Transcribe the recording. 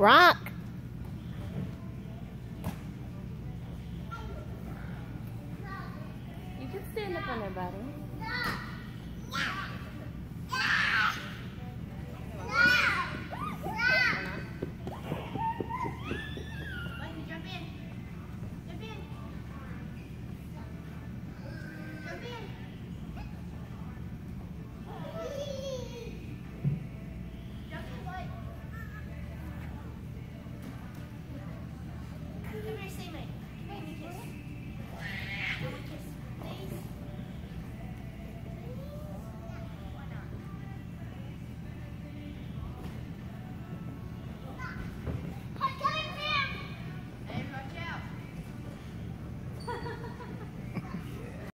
Rock. You can stand up on her body.